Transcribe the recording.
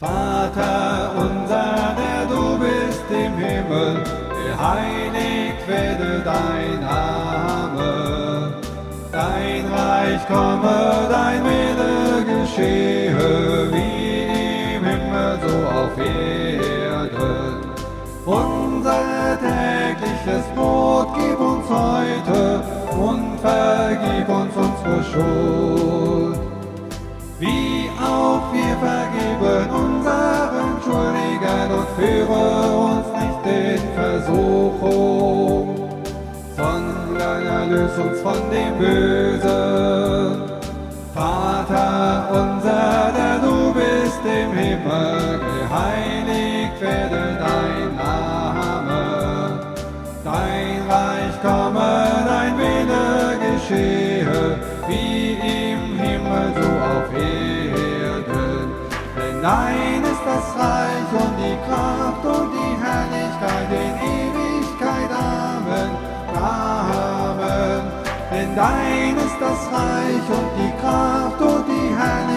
Vater unser, der du bist im Himmel, geheiligt werde dein Name. Dein Reich komme, dein Wille geschehe, wie im Himmel so auf Erden. Unser tägliches Brot gib uns heute und vergib uns unsere Schuld, Versuchung, sondern erlöse uns von dem Bösen. Vater unser, der du bist im Himmel, geheiligt werde dein Name. Dein Reich komme, dein Wille geschehe, wie im Himmel so auf Erden. Denn dein ist das Reich dein ist das Reich und die Kraft und die Herrlichkeit